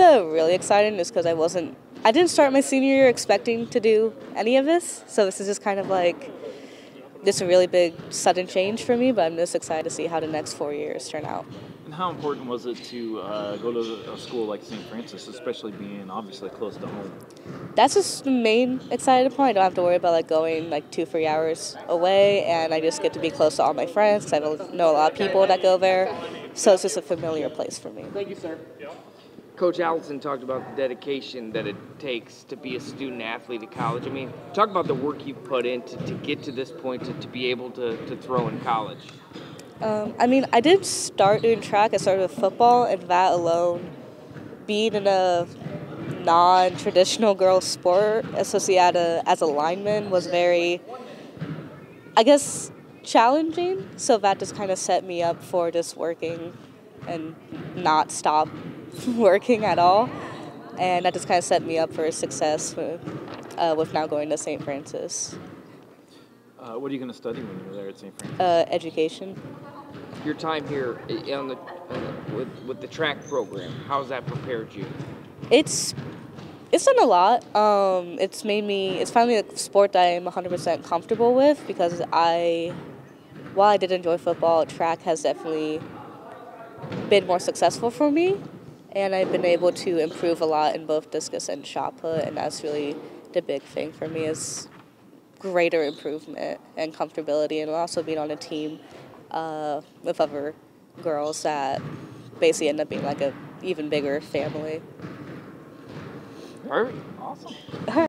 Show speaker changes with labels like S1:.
S1: uh, really exciting just because I wasn't, I didn't start my senior year expecting to do any of this. So this is just kind of like, just a really big sudden change for me, but I'm just excited to see how the next four years turn out.
S2: And how important was it to uh, go to a school like St. Francis, especially being obviously close to home?
S1: That's just the main excited point. I don't have to worry about like going like two, three hours away, and I just get to be close to all my friends because I know a lot of people that go there. So it's just a familiar place for me.
S3: Thank you, sir. Coach Allison talked about the dedication that it takes to be a student athlete at college. I mean, talk about the work you've put in to, to get to this point to, to be able to, to throw in college.
S1: Um, I mean, I did start doing track. I started with football, and that alone, being in a non-traditional girls sport, especially at a, as a lineman, was very, I guess, challenging. So that just kind of set me up for just working and not stop working at all. And that just kind of set me up for success with, uh, with now going to St. Francis.
S2: Uh, what are you going to study when you're there at St. Francis?
S1: Uh, education.
S3: Your time here on the, with, with the track program, how's that prepared you?
S1: It's it's done a lot. Um, it's made me. It's finally a sport that I'm 100% comfortable with because I, while I did enjoy football, track has definitely been more successful for me and I've been able to improve a lot in both discus and shot put, and that's really the big thing for me is greater improvement and comfortability, and also being on a team uh, with other girls that basically end up being like a even bigger family.
S3: Perfect.
S2: Awesome.